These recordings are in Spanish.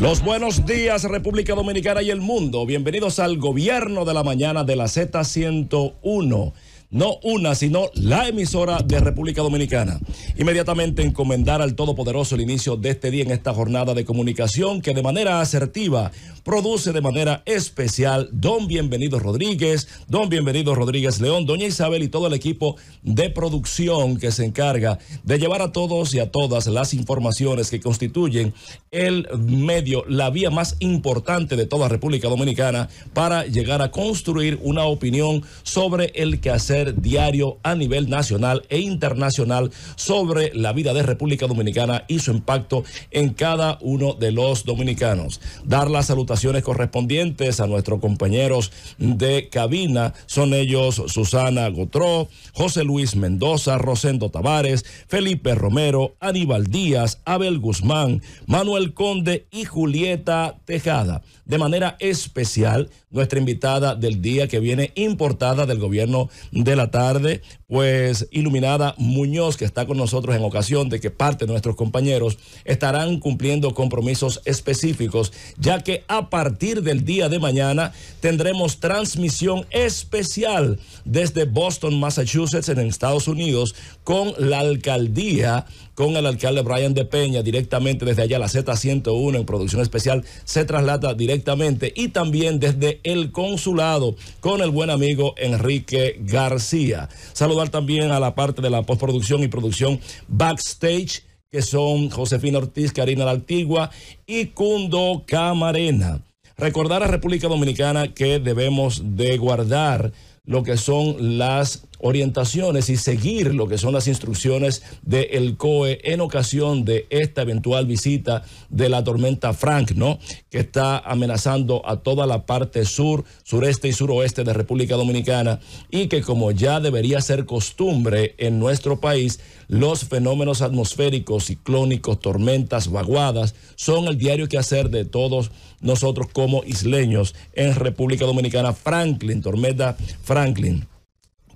Los buenos días República Dominicana y el mundo. Bienvenidos al gobierno de la mañana de la Z101 no una, sino la emisora de República Dominicana. Inmediatamente encomendar al Todopoderoso el inicio de este día en esta jornada de comunicación que de manera asertiva produce de manera especial Don Bienvenido Rodríguez, Don Bienvenido Rodríguez León, Doña Isabel y todo el equipo de producción que se encarga de llevar a todos y a todas las informaciones que constituyen el medio, la vía más importante de toda República Dominicana para llegar a construir una opinión sobre el quehacer diario a nivel nacional e internacional sobre la vida de República Dominicana y su impacto en cada uno de los dominicanos. Dar las salutaciones correspondientes a nuestros compañeros de cabina. Son ellos Susana Gotró, José Luis Mendoza, Rosendo Tavares, Felipe Romero, Aníbal Díaz, Abel Guzmán, Manuel Conde y Julieta Tejada. De manera especial, nuestra invitada del día que viene importada del gobierno de la tarde, pues Iluminada Muñoz, que está con nosotros en ocasión de que parte de nuestros compañeros estarán cumpliendo compromisos específicos, ya que a partir del día de mañana tendremos transmisión especial desde Boston, Massachusetts, en Estados Unidos, con la alcaldía con el alcalde Brian de Peña directamente desde allá, la Z101 en producción especial se traslada directamente y también desde el consulado con el buen amigo Enrique García. Saludar también a la parte de la postproducción y producción backstage que son Josefina Ortiz, Karina La Antigua y Cundo Camarena. Recordar a República Dominicana que debemos de guardar lo que son las orientaciones y seguir lo que son las instrucciones del COE en ocasión de esta eventual visita de la tormenta Frank, ¿no? Que está amenazando a toda la parte sur, sureste y suroeste de República Dominicana y que como ya debería ser costumbre en nuestro país, los fenómenos atmosféricos, ciclónicos, tormentas, vaguadas, son el diario que hacer de todos nosotros como isleños en República Dominicana. Franklin, tormenta Franklin.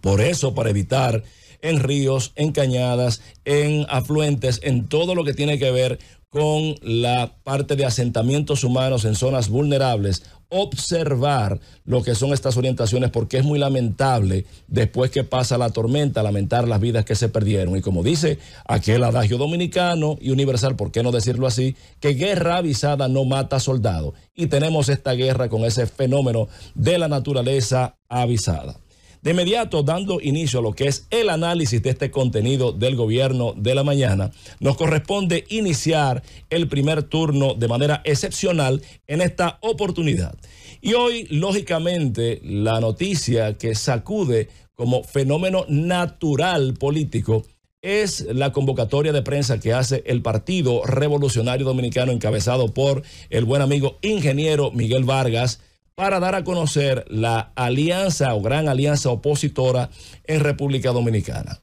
Por eso, para evitar en ríos, en cañadas, en afluentes, en todo lo que tiene que ver con la parte de asentamientos humanos en zonas vulnerables, observar lo que son estas orientaciones porque es muy lamentable después que pasa la tormenta, lamentar las vidas que se perdieron. Y como dice aquel adagio dominicano y universal, ¿por qué no decirlo así? Que guerra avisada no mata soldado. Y tenemos esta guerra con ese fenómeno de la naturaleza avisada. De inmediato, dando inicio a lo que es el análisis de este contenido del gobierno de la mañana, nos corresponde iniciar el primer turno de manera excepcional en esta oportunidad. Y hoy, lógicamente, la noticia que sacude como fenómeno natural político es la convocatoria de prensa que hace el Partido Revolucionario Dominicano encabezado por el buen amigo ingeniero Miguel Vargas para dar a conocer la alianza o gran alianza opositora en República Dominicana.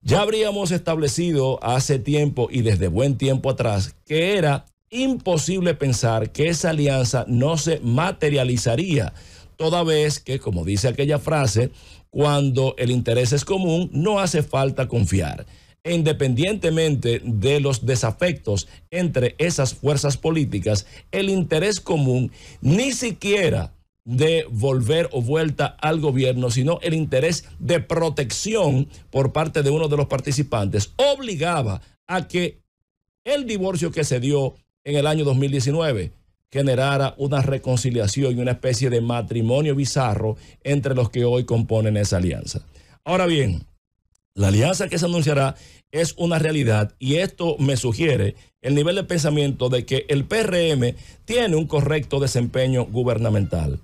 Ya habríamos establecido hace tiempo y desde buen tiempo atrás que era imposible pensar que esa alianza no se materializaría, toda vez que, como dice aquella frase, cuando el interés es común, no hace falta confiar. Independientemente de los desafectos entre esas fuerzas políticas, el interés común ni siquiera de volver o vuelta al gobierno, sino el interés de protección por parte de uno de los participantes, obligaba a que el divorcio que se dio en el año 2019 generara una reconciliación y una especie de matrimonio bizarro entre los que hoy componen esa alianza. Ahora bien, la alianza que se anunciará es una realidad y esto me sugiere el nivel de pensamiento de que el PRM tiene un correcto desempeño gubernamental,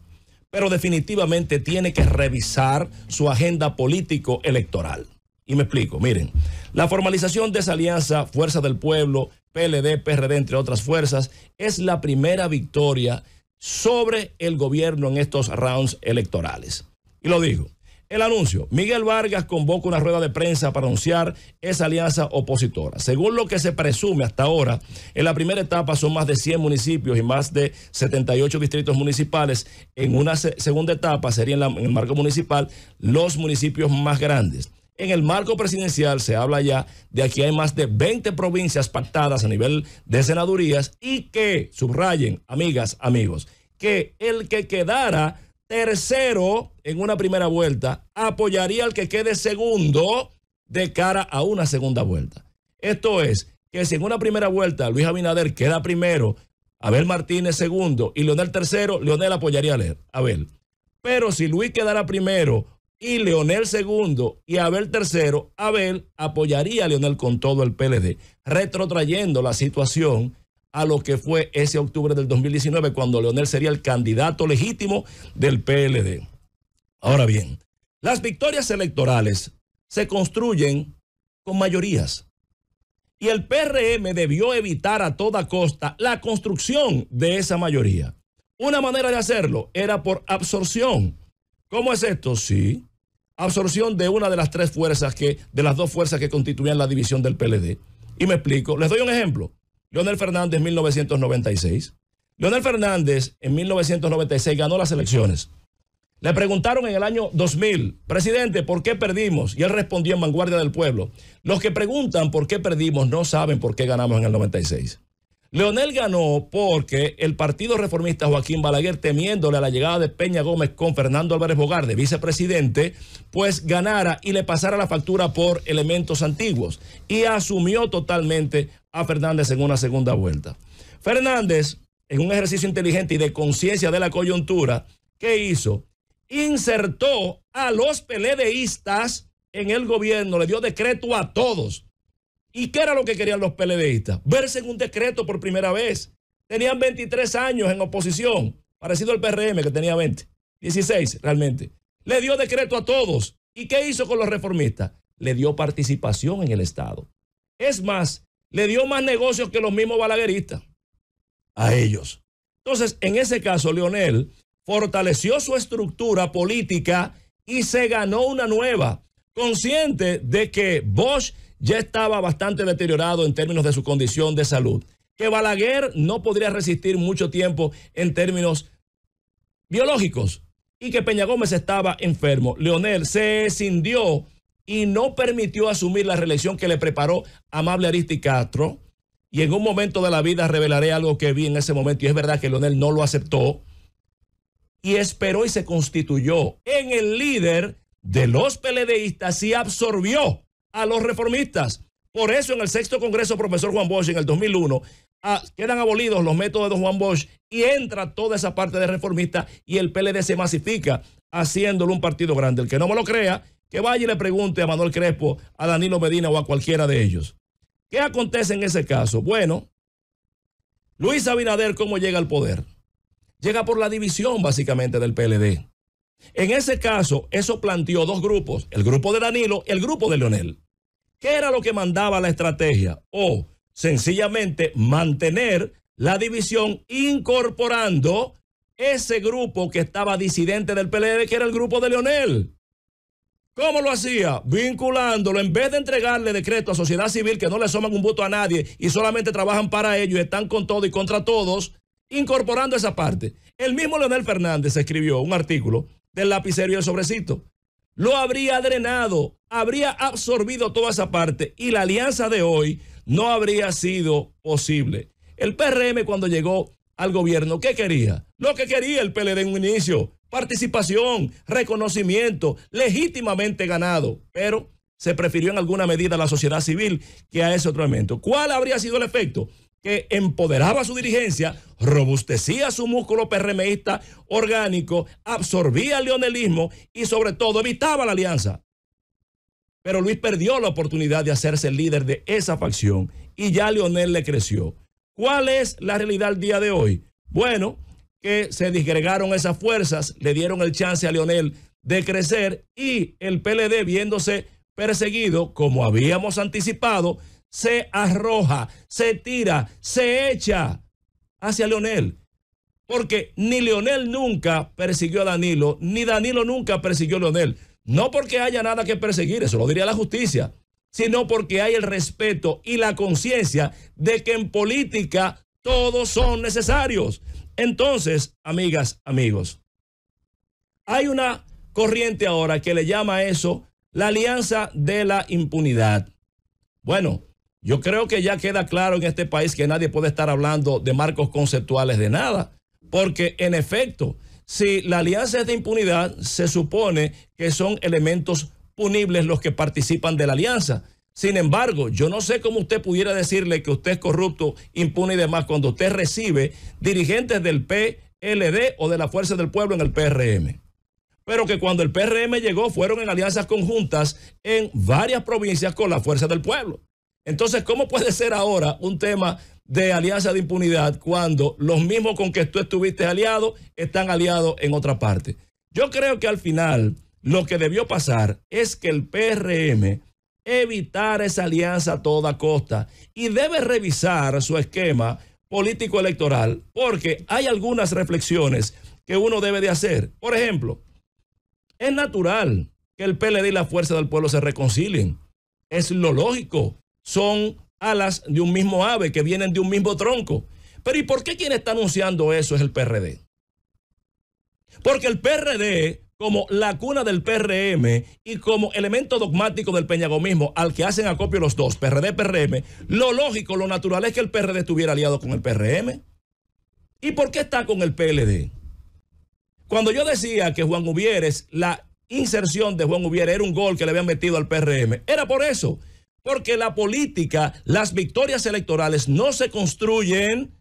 pero definitivamente tiene que revisar su agenda político electoral. Y me explico, miren, la formalización de esa alianza Fuerza del Pueblo, PLD, PRD, entre otras fuerzas, es la primera victoria sobre el gobierno en estos rounds electorales. Y lo digo, el anuncio. Miguel Vargas convoca una rueda de prensa para anunciar esa alianza opositora. Según lo que se presume hasta ahora, en la primera etapa son más de 100 municipios y más de 78 distritos municipales. En una segunda etapa serían en, en el marco municipal los municipios más grandes. En el marco presidencial se habla ya de aquí hay más de 20 provincias pactadas a nivel de senadurías y que, subrayen, amigas, amigos, que el que quedara tercero en una primera vuelta apoyaría al que quede segundo de cara a una segunda vuelta. Esto es que si en una primera vuelta Luis Abinader queda primero, Abel Martínez segundo y Leonel tercero, Leonel apoyaría a Abel. Pero si Luis quedara primero y Leonel segundo y Abel tercero, Abel apoyaría a Leonel con todo el PLD, retrotrayendo la situación a lo que fue ese octubre del 2019 cuando Leonel sería el candidato legítimo del PLD. Ahora bien, las victorias electorales se construyen con mayorías. Y el PRM debió evitar a toda costa la construcción de esa mayoría. Una manera de hacerlo era por absorción. ¿Cómo es esto? Sí. Absorción de una de las tres fuerzas que, de las dos fuerzas que constituían la división del PLD. Y me explico. Les doy un ejemplo. Leonel Fernández, 1996. Leonel Fernández, en 1996, ganó las elecciones. Le preguntaron en el año 2000, presidente, ¿por qué perdimos? Y él respondió en Vanguardia del Pueblo. Los que preguntan por qué perdimos no saben por qué ganamos en el 96. Leonel ganó porque el Partido Reformista Joaquín Balaguer, temiéndole a la llegada de Peña Gómez con Fernando Álvarez Bogar de vicepresidente, pues ganara y le pasara la factura por elementos antiguos y asumió totalmente a Fernández en una segunda vuelta. Fernández, en un ejercicio inteligente y de conciencia de la coyuntura, ¿qué hizo? Insertó a los peledeístas en el gobierno, le dio decreto a todos ¿Y qué era lo que querían los PLDistas? Verse en un decreto por primera vez. Tenían 23 años en oposición, parecido al PRM que tenía 20, 16 realmente. Le dio decreto a todos. ¿Y qué hizo con los reformistas? Le dio participación en el Estado. Es más, le dio más negocios que los mismos balagueristas. A ellos. Entonces, en ese caso, Leonel fortaleció su estructura política y se ganó una nueva, consciente de que Bosch ya estaba bastante deteriorado en términos de su condición de salud, que Balaguer no podría resistir mucho tiempo en términos biológicos y que Peña Gómez estaba enfermo. Leonel se escindió y no permitió asumir la reelección que le preparó Amable Aristi Castro. Y en un momento de la vida revelaré algo que vi en ese momento y es verdad que Leonel no lo aceptó y esperó y se constituyó en el líder de los PLDistas y absorbió a los reformistas. Por eso en el sexto Congreso, profesor Juan Bosch, en el 2001, ah, quedan abolidos los métodos de Juan Bosch y entra toda esa parte de reformista y el PLD se masifica haciéndolo un partido grande. El que no me lo crea, que vaya y le pregunte a Manuel Crespo, a Danilo Medina o a cualquiera de ellos. ¿Qué acontece en ese caso? Bueno, Luis Abinader, ¿cómo llega al poder? Llega por la división básicamente del PLD. En ese caso, eso planteó dos grupos, el grupo de Danilo y el grupo de Leonel. ¿Qué era lo que mandaba la estrategia? O sencillamente mantener la división incorporando ese grupo que estaba disidente del PLD, que era el grupo de Leonel. ¿Cómo lo hacía? Vinculándolo, en vez de entregarle decreto a sociedad civil que no le soman un voto a nadie y solamente trabajan para ellos, están con todo y contra todos, incorporando esa parte. El mismo Leonel Fernández escribió un artículo del lapicero y el sobrecito lo habría drenado, habría absorbido toda esa parte y la alianza de hoy no habría sido posible. El PRM cuando llegó al gobierno, ¿qué quería? Lo que quería el PLD en un inicio, participación, reconocimiento, legítimamente ganado, pero se prefirió en alguna medida a la sociedad civil que a ese otro elemento. ¿Cuál habría sido el efecto? que empoderaba su dirigencia, robustecía su músculo PRMista orgánico, absorbía el leonelismo y sobre todo evitaba la alianza. Pero Luis perdió la oportunidad de hacerse el líder de esa facción y ya Leonel le creció. ¿Cuál es la realidad al día de hoy? Bueno, que se disgregaron esas fuerzas, le dieron el chance a Leonel de crecer y el PLD viéndose perseguido, como habíamos anticipado, se arroja, se tira, se echa hacia Leonel. Porque ni Leonel nunca persiguió a Danilo, ni Danilo nunca persiguió a Leonel. No porque haya nada que perseguir, eso lo diría la justicia, sino porque hay el respeto y la conciencia de que en política todos son necesarios. Entonces, amigas, amigos, hay una corriente ahora que le llama a eso la alianza de la impunidad. Bueno, yo creo que ya queda claro en este país que nadie puede estar hablando de marcos conceptuales de nada, porque en efecto, si la alianza es de impunidad, se supone que son elementos punibles los que participan de la alianza. Sin embargo, yo no sé cómo usted pudiera decirle que usted es corrupto, impune y demás cuando usted recibe dirigentes del PLD o de la Fuerza del Pueblo en el PRM. Pero que cuando el PRM llegó fueron en alianzas conjuntas en varias provincias con la Fuerza del Pueblo. Entonces, ¿cómo puede ser ahora un tema de alianza de impunidad cuando los mismos con que tú estuviste aliado están aliados en otra parte? Yo creo que al final lo que debió pasar es que el PRM evitar esa alianza a toda costa y debe revisar su esquema político electoral porque hay algunas reflexiones que uno debe de hacer. Por ejemplo, es natural que el PLD y la Fuerza del Pueblo se reconcilien. Es lo lógico. Son alas de un mismo ave que vienen de un mismo tronco. Pero ¿y por qué quien está anunciando eso es el PRD? Porque el PRD como la cuna del PRM y como elemento dogmático del peñagomismo al que hacen acopio los dos, PRD-PRM, lo lógico, lo natural es que el PRD estuviera aliado con el PRM. ¿Y por qué está con el PLD? Cuando yo decía que Juan Uvieres, la inserción de Juan Uvieres era un gol que le habían metido al PRM, era por eso, porque la política, las victorias electorales no se construyen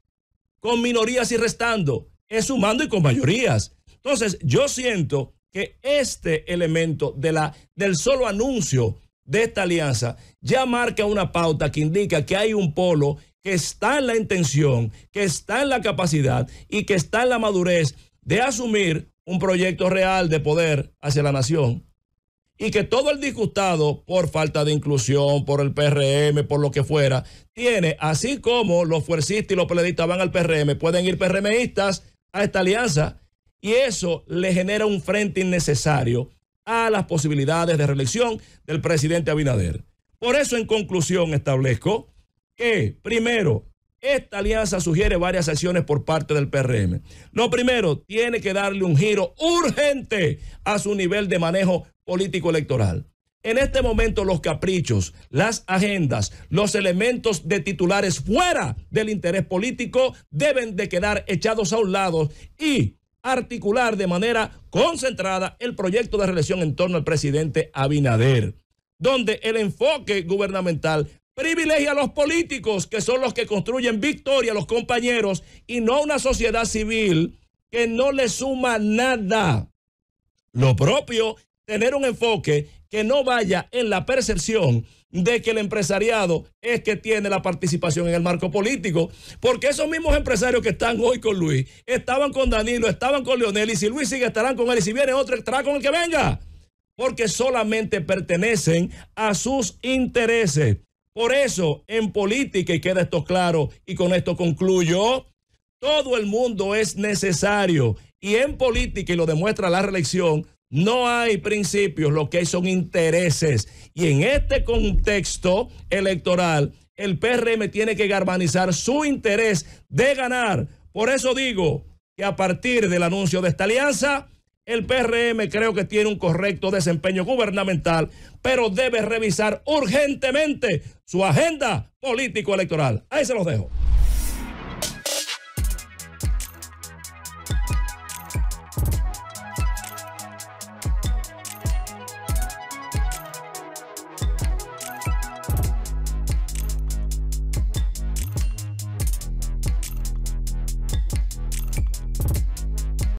con minorías y restando, es sumando y con mayorías. Entonces, yo siento que este elemento de la, del solo anuncio de esta alianza ya marca una pauta que indica que hay un polo que está en la intención, que está en la capacidad y que está en la madurez de asumir un proyecto real de poder hacia la nación. Y que todo el disgustado por falta de inclusión, por el PRM, por lo que fuera, tiene, así como los fuercistas y los peleadistas van al PRM, pueden ir PRMistas a esta alianza y eso le genera un frente innecesario a las posibilidades de reelección del presidente Abinader. Por eso, en conclusión, establezco que, primero, esta alianza sugiere varias acciones por parte del PRM. Lo primero, tiene que darle un giro urgente a su nivel de manejo político electoral. En este momento los caprichos, las agendas, los elementos de titulares fuera del interés político deben de quedar echados a un lado y articular de manera concentrada el proyecto de reelección en torno al presidente Abinader, donde el enfoque gubernamental privilegia a los políticos, que son los que construyen victoria a los compañeros, y no una sociedad civil que no le suma nada. Lo propio, tener un enfoque que no vaya en la percepción de que el empresariado es que tiene la participación en el marco político. Porque esos mismos empresarios que están hoy con Luis, estaban con Danilo, estaban con Leonel, y si Luis sigue, estarán con él, y si viene otro, estará con el que venga. Porque solamente pertenecen a sus intereses. Por eso, en política, y queda esto claro, y con esto concluyo, todo el mundo es necesario. Y en política, y lo demuestra la reelección, no hay principios, lo que hay son intereses. Y en este contexto electoral, el PRM tiene que garbanizar su interés de ganar. Por eso digo que a partir del anuncio de esta alianza, el PRM creo que tiene un correcto desempeño gubernamental, pero debe revisar urgentemente su agenda político-electoral. Ahí se los dejo.